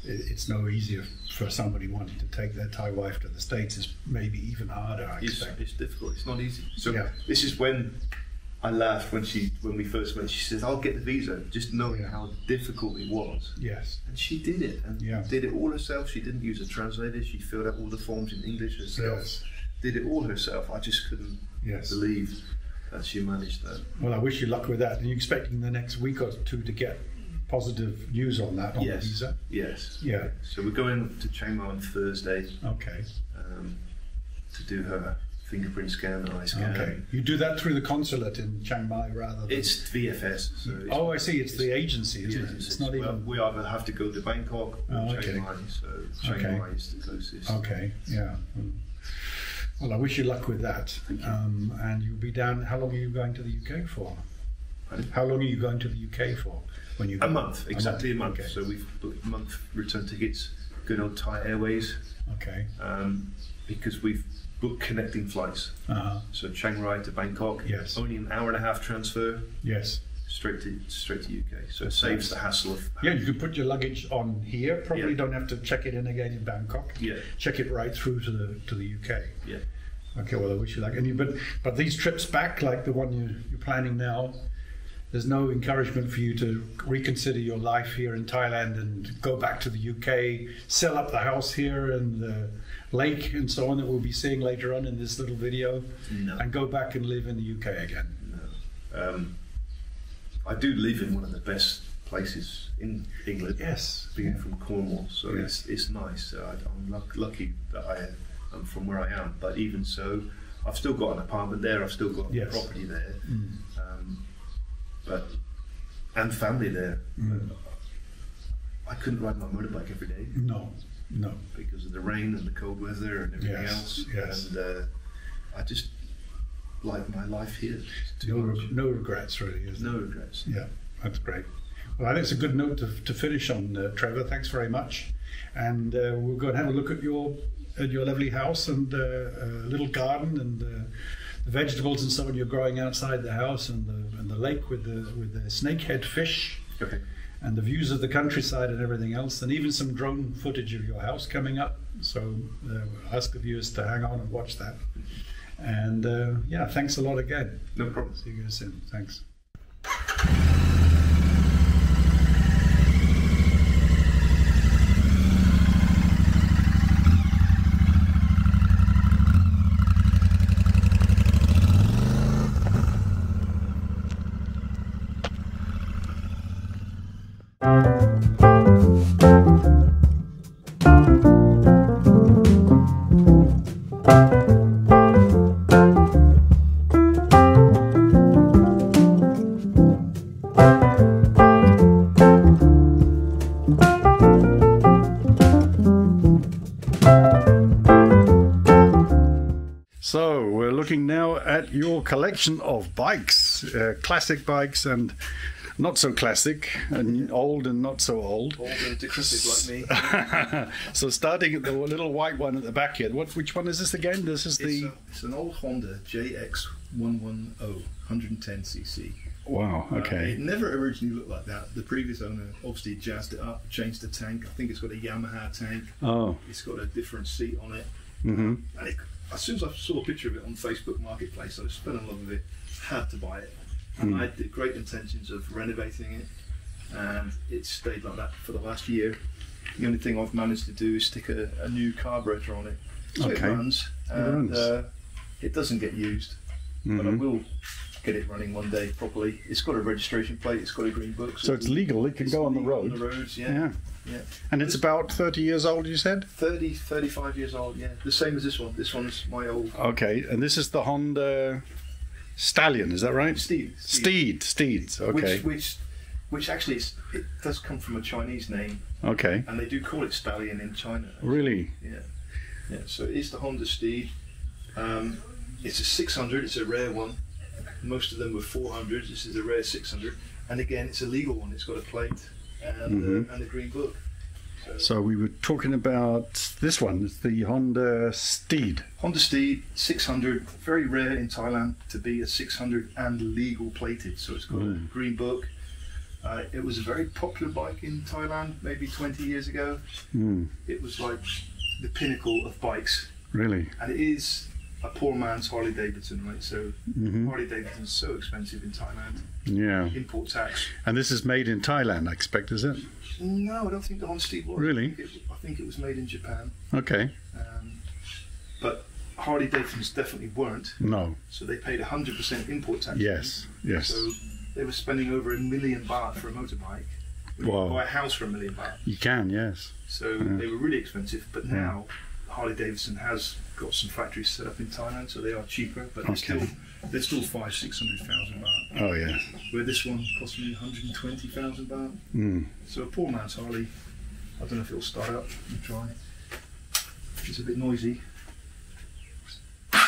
Speaker 2: it's no easier for somebody wanting to take their Thai wife to the States. It's maybe even harder. I
Speaker 3: it's,
Speaker 2: expect.
Speaker 3: it's difficult. It's not easy. So
Speaker 2: Yeah.
Speaker 3: this is when I laughed when she when we first met. She says, "I'll get the visa," just knowing
Speaker 2: Yeah.
Speaker 3: how difficult it was.
Speaker 2: Yes.
Speaker 3: And she did it, and
Speaker 2: Yeah.
Speaker 3: did it all herself. She didn't use a translator. She filled out all the forms in English herself.
Speaker 2: Yes.
Speaker 3: Did it all herself. I just couldn't
Speaker 2: Yes.
Speaker 3: believe that she managed that.
Speaker 2: Well, I wish you luck with that. Are you expecting the next week or two to get positive news on that on
Speaker 3: yes.
Speaker 2: the visa?
Speaker 3: Yes.
Speaker 2: Yeah.
Speaker 3: So we're going to Chiang Mai on Thursday
Speaker 2: Okay.
Speaker 3: um, to do her fingerprint scan and eye scan.
Speaker 2: Okay. You do that through the consulate in Chiang Mai rather than.
Speaker 3: It's VFS. So it's,
Speaker 2: oh, I see. It's the agency, isn't it? It's
Speaker 3: it's-
Speaker 2: not
Speaker 3: well,
Speaker 2: even.
Speaker 3: we either have to go to Bangkok or
Speaker 2: Oh,
Speaker 3: Chiang
Speaker 2: okay.
Speaker 3: Mai. So Chiang
Speaker 2: Okay.
Speaker 3: Mai is the closest.
Speaker 2: Okay. Yeah. Well, I wish you luck with that.
Speaker 3: Thank you.
Speaker 2: Um, and you'll be down. How long are you going to the UK for? How long are you going to the UK for? When you
Speaker 3: A month, exactly a month.
Speaker 2: Okay.
Speaker 3: So we've booked month return tickets. Good old Thai Airways,
Speaker 2: Okay.
Speaker 3: um, because we've booked connecting flights.
Speaker 2: Uh-huh.
Speaker 3: So Chiang Rai to Bangkok.
Speaker 2: Yes.
Speaker 3: Only an hour and a half transfer
Speaker 2: Yes.
Speaker 3: straight to straight to UK. So it saves the hassle of.
Speaker 2: Yeah, you can put your luggage on here. Probably
Speaker 3: Yeah.
Speaker 2: don't have to check it in again in Bangkok.
Speaker 3: Yeah.
Speaker 2: Check it right through to the to the UK.
Speaker 3: Yeah.
Speaker 2: Okay, well, I wish you luck. And you, but but these trips back, like the one you, you're planning now, there's no encouragement for you to reconsider your life here in Thailand and go back to the UK, sell up the house here and the lake and so on that we'll be seeing later on in this little video,
Speaker 3: No.
Speaker 2: and go back and live in the UK again.
Speaker 3: No. Um, I do live in one of the best places in England.
Speaker 2: Yes.
Speaker 3: being from Cornwall, so
Speaker 2: Yeah.
Speaker 3: it's it's nice. Uh, I, I'm luck, lucky that I am from where I am. But even so, I've still got an apartment there. I've still got
Speaker 2: Yes.
Speaker 3: property there,
Speaker 2: Mm.
Speaker 3: But and family there.
Speaker 2: Mm.
Speaker 3: I couldn't ride my motorbike every day
Speaker 2: No, no.
Speaker 3: because of the rain and the cold weather and everything
Speaker 2: Yes,
Speaker 3: else.
Speaker 2: yes.
Speaker 3: And uh, I just like my life here.
Speaker 2: No, reg- no regrets, really.
Speaker 3: No regrets.
Speaker 2: Yeah, that's great. Well, I think it's a good note to, to finish on, uh, Trevor. Thanks very much. And uh, we'll go and have a look at your at your lovely house and uh, uh, little garden and uh, vegetables and so on you're growing outside the house and the, and the lake with the with the snakehead fish
Speaker 3: Okay.
Speaker 2: and the views of the countryside and everything else, and even some drone footage of your house coming up. So uh, ask the viewers to hang on and watch that. And uh, yeah, thanks a lot again.
Speaker 3: No problem.
Speaker 2: See you guys soon. Thanks. So we're looking now at your collection of bikes, uh, classic bikes and not so classic, and old and not so old.
Speaker 3: Old and decrepit like me. [LAUGHS]
Speaker 2: so starting at the little white one at the back here. What? Which one is this again? This is
Speaker 3: It's,
Speaker 2: the.
Speaker 3: a, it's an old Honda JX110, 110cc.
Speaker 2: wow.
Speaker 3: Uh, it never originally looked like that. The previous owner obviously jazzed it up, changed the tank. I think it's got a Yamaha tank.
Speaker 2: Oh.
Speaker 3: It's got a different seat on it.
Speaker 2: Mm-hmm.
Speaker 3: And it, as soon as I saw a picture of it on Facebook Marketplace, I fell in love with it. Had to buy it. And
Speaker 2: Hmm.
Speaker 3: I had great intentions of renovating it. And it stayed like that for the last year. The only thing I've managed to do is stick a, a new carburetor on it. So
Speaker 2: Okay.
Speaker 3: it runs.
Speaker 2: It
Speaker 3: And,
Speaker 2: runs.
Speaker 3: Uh, it doesn't get used. But I
Speaker 2: Mhm.
Speaker 3: will get it running one day properly. It's got a registration plate, it's got a green book.
Speaker 2: So it's legal. It can go on the road.
Speaker 3: On the roads, yeah.
Speaker 2: Yeah.
Speaker 3: Yeah.
Speaker 2: And it's about 30 years old, you said?
Speaker 3: 30, 35 years old, yeah. The same as this one. This one's my old
Speaker 2: Okay. And this is the Honda Stallion, is that right?
Speaker 3: Steed.
Speaker 2: Steed. Steeds. Okay.
Speaker 3: Which, which, which actually is, it does come from a Chinese name,
Speaker 2: Okay.
Speaker 3: and they do call it stallion in China.
Speaker 2: Really?
Speaker 3: Yeah, yeah. So it is the Honda Steed. Um, it's a 600. It's a rare one. Most of them were 400s. This is a rare 600, and again, it's a legal one. It's got a plate and uh, and a green book.
Speaker 2: So we were talking about this one. It's the Honda Steed.
Speaker 3: Honda Steed 600, very rare in Thailand to be a 600 and legal plated. So it's got
Speaker 2: Mm.
Speaker 3: a green book. Uh, it was a very popular bike in Thailand maybe 20 years ago.
Speaker 2: Mm,
Speaker 3: It was like the pinnacle of bikes,
Speaker 2: really?
Speaker 3: and it is a poor man's Harley Davidson, right? So
Speaker 2: hmm
Speaker 3: Harley Davidson's so expensive in Thailand.
Speaker 2: Yeah.
Speaker 3: Import tax.
Speaker 2: And this is made in Thailand, I expect, is it?
Speaker 3: No, I don't think the Honda was.
Speaker 2: Really?
Speaker 3: I think it, I think it was made in Japan.
Speaker 2: Okay.
Speaker 3: Um, but Harley Davidsons definitely weren't.
Speaker 2: No.
Speaker 3: So they paid 100% import tax.
Speaker 2: Yes. Yes.
Speaker 3: So they were spending over a million baht for a motorbike.
Speaker 2: Wow.
Speaker 3: buy a house for a million baht.
Speaker 2: You can, yes.
Speaker 3: So
Speaker 2: Yeah.
Speaker 3: they were really expensive. But
Speaker 2: Yeah.
Speaker 3: Harley Davidson has got some factories set up in Thailand, so they are cheaper. But they're
Speaker 2: Okay.
Speaker 3: still they're still five six hundred thousand baht.
Speaker 2: Oh, yeah.
Speaker 3: Where this one cost me one hundred and twenty thousand baht.
Speaker 2: Mm.
Speaker 3: So a poor man's Harley. I don't know if it'll start up. Let me try. It's a bit noisy.
Speaker 2: Oh,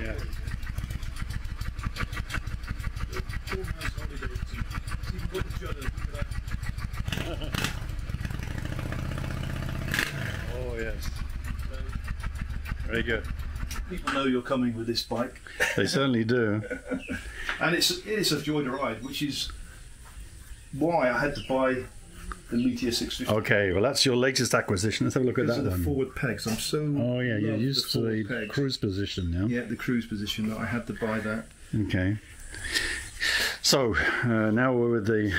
Speaker 2: yeah.
Speaker 3: Poor man's Harley Davidson. It's even got the judder. Look at that.
Speaker 2: Oh, yes. Very good.
Speaker 3: People know you're coming with this bike.
Speaker 2: They certainly do. [LAUGHS]
Speaker 3: And it's it is a joy to ride, which is why I had to buy the Meteor 650.
Speaker 2: Okay, well, that's your latest acquisition. Let's have a look at that
Speaker 3: are the
Speaker 2: one.
Speaker 3: forward pegs. I'm so
Speaker 2: Oh, yeah, you're used to the
Speaker 3: pegs.
Speaker 2: cruise position now.
Speaker 3: Yeah, the cruise position that I had to buy that.
Speaker 2: Okay. So uh, now we're with the,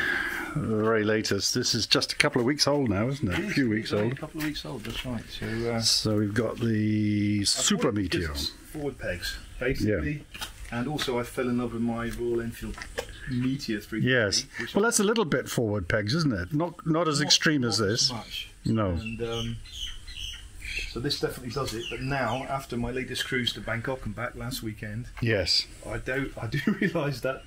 Speaker 2: the very latest. This is just a couple of weeks old now, isn't it? A few weeks old.
Speaker 3: A couple of weeks old. That's right. So uh,
Speaker 2: So we've got the
Speaker 3: I
Speaker 2: Super Meteor.
Speaker 3: Forward pegs, basically. And also, I fell in love with my Royal Enfield Meteor 3.
Speaker 2: Yes. Well, that's a little bit forward pegs, isn't it? Not not as extreme as this.
Speaker 3: Much.
Speaker 2: No.
Speaker 3: And um, so this definitely does it. But now, after my latest cruise to Bangkok and back last weekend,
Speaker 2: Yes.
Speaker 3: I do I do [LAUGHS] realise that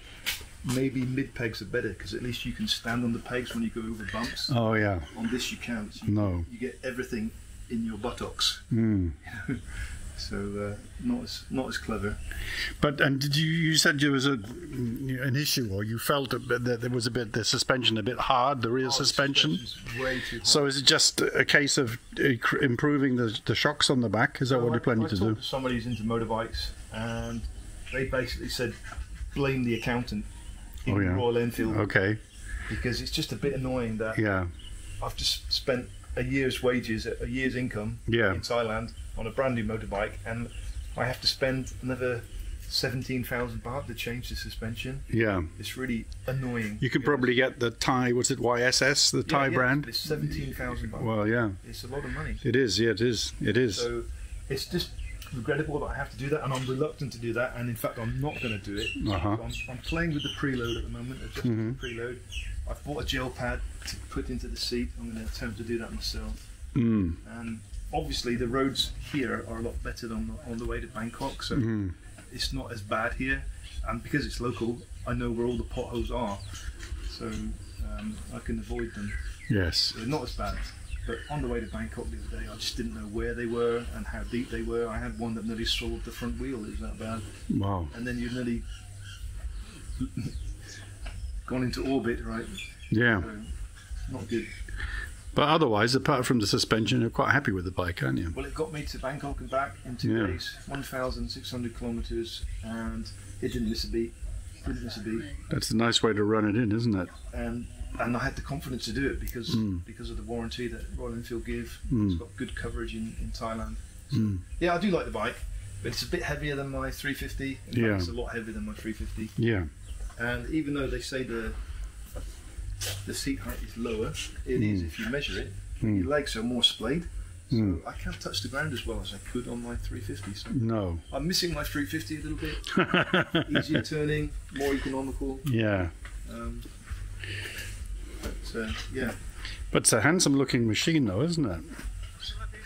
Speaker 3: maybe mid pegs are better because at least you can stand on the pegs when you go over bumps.
Speaker 2: Oh yeah.
Speaker 3: On this, you can't. You,
Speaker 2: No.
Speaker 3: You get everything in your buttocks.
Speaker 2: Mm. [LAUGHS]
Speaker 3: So uh, not as not as clever.
Speaker 2: But and did you you said there was a an issue or you felt a that there was a bit the suspension a bit hard the rear
Speaker 3: Oh,
Speaker 2: suspension.
Speaker 3: suspension's way too hard.
Speaker 2: So is it just a case of improving the the shocks on the back? Is that what
Speaker 3: Well,
Speaker 2: you're planning
Speaker 3: I,
Speaker 2: to do?
Speaker 3: to somebody who's into motorbikes, and they basically said blame the accountant in
Speaker 2: Oh, yeah.
Speaker 3: Royal Enfield
Speaker 2: Okay.
Speaker 3: because it's just a bit annoying that
Speaker 2: Yeah.
Speaker 3: I've just spent a year's wages, a year's income
Speaker 2: Yeah.
Speaker 3: in Thailand on a brand new motorbike, and I have to spend another seventeen thousand baht to change the suspension.
Speaker 2: Yeah.
Speaker 3: It's really annoying.
Speaker 2: You could probably get the Thai. Was it YSS, the
Speaker 3: Yeah,
Speaker 2: Thai
Speaker 3: yeah,
Speaker 2: brand?
Speaker 3: It's seventeen thousand baht.
Speaker 2: Well, yeah.
Speaker 3: It's a lot of money.
Speaker 2: It is. Yeah, it is. It is.
Speaker 3: So it's just regrettable that I have to do that, and I'm reluctant to do that. And in fact, I'm not going to do it.
Speaker 2: Uh-huh.
Speaker 3: I'm, I'm playing with the preload at the moment, adjusting the preload. I've bought a gel pad to put into the seat. I'm going to attempt to do that myself.
Speaker 2: Mm.
Speaker 3: And obviously, the roads here are a lot better than on the way to Bangkok, so
Speaker 2: Mhm.
Speaker 3: it's not as bad here. And because it's local, I know where all the potholes are, so um, I can avoid them.
Speaker 2: Yes.
Speaker 3: They're not as bad. But on the way to Bangkok the other day, I just didn't know where they were and how deep they were. I had one that nearly swallowed the front wheel. It was that bad.
Speaker 2: Wow.
Speaker 3: And then you nearly gone into orbit, right?
Speaker 2: Yeah.
Speaker 3: So, not good.
Speaker 2: But otherwise, apart from the suspension, you're quite happy with the bike, aren't you?
Speaker 3: Well, it got me to Bangkok and back in two
Speaker 2: Yeah.
Speaker 3: days, 1,600 kilometres, and it didn't miss a beat. Didn't miss a beat.
Speaker 2: That's a nice way to run it in, isn't it?
Speaker 3: And and I had the confidence to do it because
Speaker 2: Mm.
Speaker 3: because of the warranty that Royal Enfield give.
Speaker 2: Mm.
Speaker 3: It's got good coverage in, in Thailand.
Speaker 2: Mm.
Speaker 3: Yeah, I do like the bike, but it's a bit heavier than my 350. In fact,
Speaker 2: Yeah.
Speaker 3: it's a lot heavier than my 350.
Speaker 2: Yeah.
Speaker 3: And even though they say the the seat height is lower, it is
Speaker 2: Mm.
Speaker 3: if you measure it.
Speaker 2: Mm.
Speaker 3: Your legs are more splayed, so
Speaker 2: Mm.
Speaker 3: I can't touch the ground as well as I could on my 350. So
Speaker 2: No.
Speaker 3: I'm missing my 350 a little bit. [LAUGHS] Easier turning, more economical.
Speaker 2: yeah.
Speaker 3: Um, but uh, yeah,
Speaker 2: But it's a handsome looking machine, though, isn't it?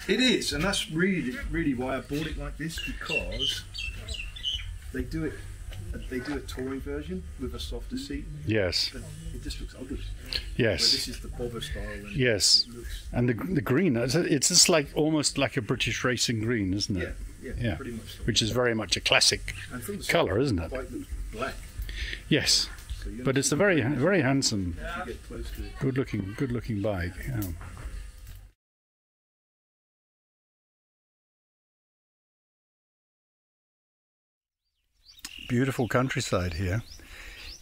Speaker 3: it is, and that's really really why I bought it like this because they do it. They do a touring version with a softer seat,
Speaker 2: Yes.
Speaker 3: but it just looks ugly.
Speaker 2: Yes.
Speaker 3: this is the bobber style. And
Speaker 2: Yes.
Speaker 3: It looks,
Speaker 2: And the, the green, it's, it's just like almost like a British racing green, isn't it?
Speaker 3: yeah,
Speaker 2: Yeah.
Speaker 3: pretty much. So.
Speaker 2: Which is very much a classic
Speaker 3: And from the
Speaker 2: colour, isn't it?
Speaker 3: black.
Speaker 2: Yes. But it's a very, very handsome,
Speaker 3: if you get close to it.
Speaker 2: good looking, good looking bike. Yeah. Beautiful countryside here.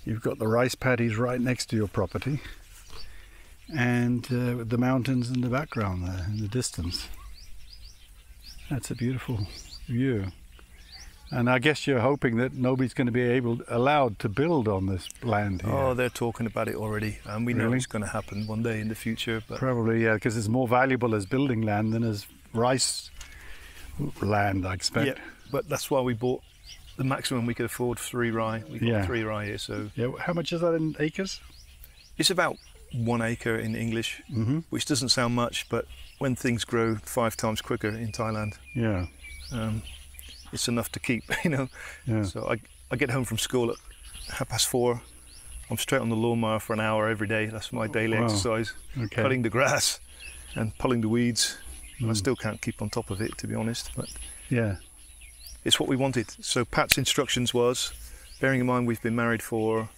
Speaker 2: You've got the rice paddies right next to your property, and uh, the mountains in the background there in the distance. That's a beautiful view. And I guess you're hoping that nobody's going to be able allowed to build on this land here.
Speaker 3: Oh, they're talking about it already, and we know
Speaker 2: Really?
Speaker 3: it's going to happen one day in the future. But
Speaker 2: Probably, yeah, because it's more valuable as building land than as rice land, I expect.
Speaker 3: yeah, but that's why we bought the maximum we could afford three rai. We got
Speaker 2: Yeah.
Speaker 3: three rai here, so
Speaker 2: Yeah, How much is that in acres?
Speaker 3: it's about one acre in English,
Speaker 2: Mm-hmm.
Speaker 3: which doesn't sound much, but when things grow five times quicker in Thailand,
Speaker 2: Yeah,
Speaker 3: um, it's enough to keep, [LAUGHS] you know.
Speaker 2: yeah.
Speaker 3: So I, I get home from school at half past four. I'm straight on the lawnmower for an hour every day. That's my daily
Speaker 2: Wow.
Speaker 3: exercise.
Speaker 2: Okay.
Speaker 3: Cutting the grass and pulling the weeds. I
Speaker 2: Mm.
Speaker 3: still can't keep on top of it, to be honest. But
Speaker 2: Yeah.
Speaker 3: it's what we wanted. So Pat's instructions was, bearing in mind we've been married for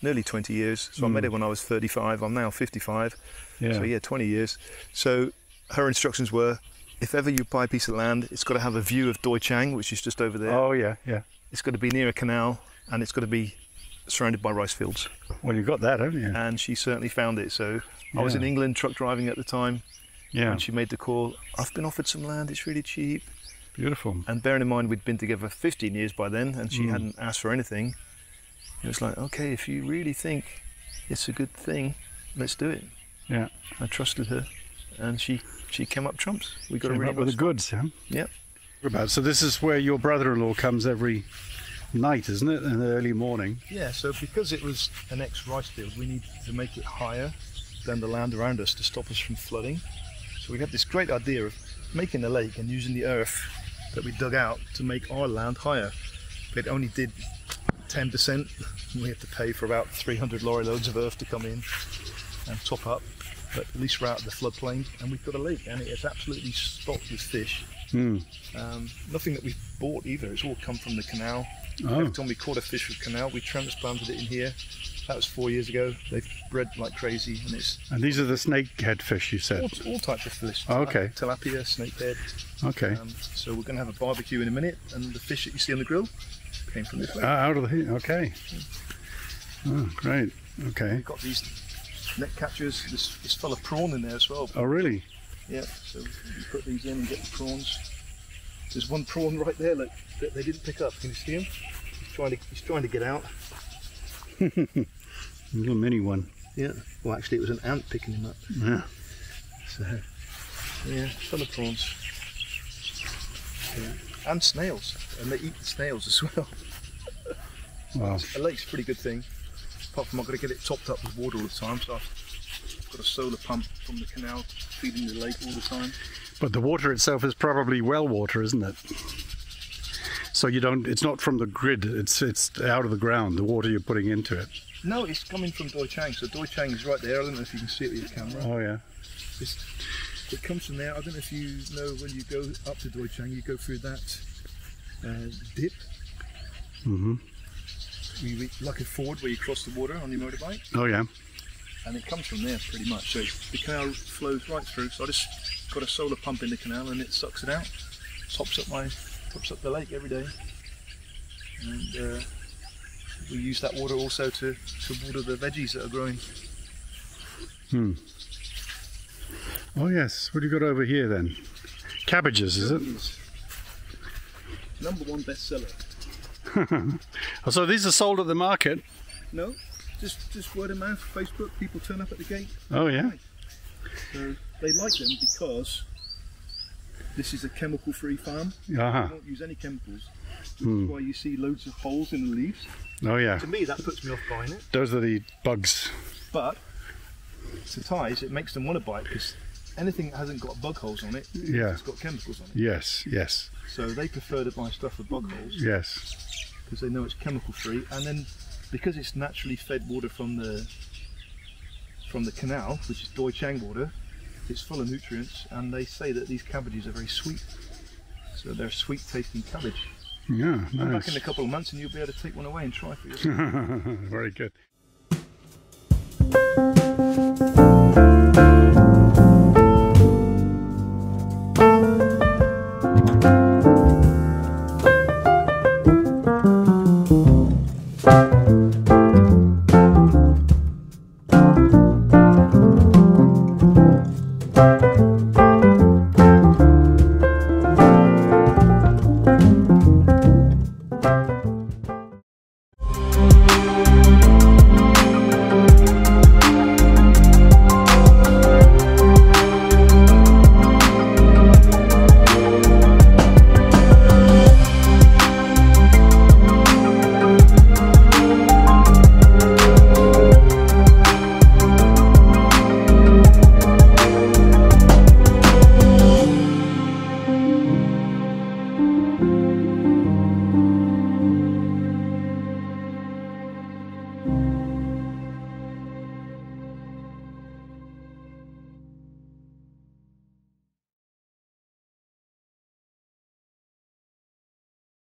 Speaker 3: nearly 20 years. So I met
Speaker 2: Mm.
Speaker 3: her when I was 35. I'm now 55.
Speaker 2: Yeah.
Speaker 3: So yeah, 20 years. So her instructions were, if ever you buy a piece of land, it's got to have a view of Doi Chang, which is just over there.
Speaker 2: Oh, yeah, yeah.
Speaker 3: It's got to be near a canal, and it's got to be surrounded by rice fields.
Speaker 2: Well, you've got that, haven't you?
Speaker 3: And she certainly found it. So I was in England truck driving at the time,
Speaker 2: Yeah.
Speaker 3: and she made the call. I've been offered some land. It's really cheap.
Speaker 2: Beautiful.
Speaker 3: And bearing in mind we'd been together 15 years by then, and she
Speaker 2: Mm.
Speaker 3: hadn't asked for anything, it was like, okay, if you really think it's a good thing, let's do it.
Speaker 2: Yeah.
Speaker 3: I trusted her, and she she came up trumps. We got a
Speaker 2: Came
Speaker 3: really
Speaker 2: up with the
Speaker 3: nice-
Speaker 2: goods, yeah?
Speaker 3: Yep.
Speaker 2: About. So this is where your brother-in-law comes every night, isn't it? In the early morning.
Speaker 3: Yeah, so because it was an ex-rice field, we needed to make it higher than the land around us to stop us from flooding. So we had this great idea of making a lake and using the earth that we dug out to make our land higher. But it only did 10%. We had to pay for about 300 lorry loads of earth to come in and top up. But at least we're out of the floodplain and we've got a lake and it is absolutely stocked with fish.
Speaker 2: Hmm.
Speaker 3: Um, nothing that we've bought either. It's all come from the canal.
Speaker 2: Oh.
Speaker 3: Every time we caught a fish from canal, we transplanted it in here, That was four years ago. They've bred like crazy, and it's
Speaker 2: And these are the snakehead fish you said.
Speaker 3: all, all types of fish.
Speaker 2: Oh, okay.
Speaker 3: Tilapia, snakehead.
Speaker 2: Okay.
Speaker 3: Um, so we're going to have a barbecue in a minute, and the fish that you see on the grill came from this lake.
Speaker 2: Ah, out of the heat. Okay. Oh, great. Okay.
Speaker 3: We've got these net catchers. This is full of prawn in there as well.
Speaker 2: Oh, really?
Speaker 3: Yeah. So you put these in and get the prawns. There's one prawn right there. Look, that they didn't pick up. Can you see him? He's trying to. He's trying to get out.
Speaker 2: A [LAUGHS] little mini one.
Speaker 3: Yeah. Well, actually, it was an ant picking him up.
Speaker 2: Yeah.
Speaker 3: So, yeah, full of prawns. Yeah. And snails, and they eat the snails as well.
Speaker 2: Wow.
Speaker 3: A lake's a pretty good thing. Apart from I've got to get it topped up with water all the time, so I've got a solar pump from the canal feeding the lake all the time.
Speaker 2: But the water itself is probably well water, isn't it? So you don't. It's not from the grid. It's it's out of the ground. The water you're putting into it.
Speaker 3: No, it's coming from Doi Chang. So Doi Chang is right there. I don't know if you can see it with your camera.
Speaker 2: Oh yeah.
Speaker 3: It's, it comes from there. I don't know if you know when you go up to Doi Chang, you go through that uh, dip.
Speaker 2: hmm
Speaker 3: You, like a ford where you cross the water on your motorbike.
Speaker 2: Oh yeah.
Speaker 3: and it comes from there pretty much. So the canal flows right through. So I just got a solar pump in the canal and it sucks it out, tops up my tops up the lake every day, and uh, we use that water also to, to water the veggies that are growing.
Speaker 2: Hmm. Oh yes. What do you got over here then? Cabbages, is it?
Speaker 3: Number one bestseller. [LAUGHS]
Speaker 2: So these are sold at the market.
Speaker 3: No, just just word of mouth, Facebook. People turn up at the gate.
Speaker 2: Oh yeah.
Speaker 3: So they like them because this is a chemical-free farm.
Speaker 2: Uh huh.
Speaker 3: We don't use any chemicals.
Speaker 2: Hmm.
Speaker 3: That's why you see loads of holes in the leaves.
Speaker 2: Oh yeah.
Speaker 3: To me, that puts me off buying it.
Speaker 2: Those are the bugs.
Speaker 3: But to Thais, it makes them want to bite because anything that hasn't got bug holes on it,
Speaker 2: yeah.
Speaker 3: it's got chemicals on it.
Speaker 2: Yes, yes.
Speaker 3: So they prefer to buy stuff with bug holes.
Speaker 2: Yes.
Speaker 3: Because they know it's chemical free, and then because it's naturally fed water from the from the canal, which is Doi Chang water, it's full of nutrients, and they say that these cabbages are very sweet. So they're sweet tasting cabbage.
Speaker 2: Yeah, nice.
Speaker 3: Come back in a couple of months and you'll be able to take one away and try for yourself. [LAUGHS]
Speaker 2: very good.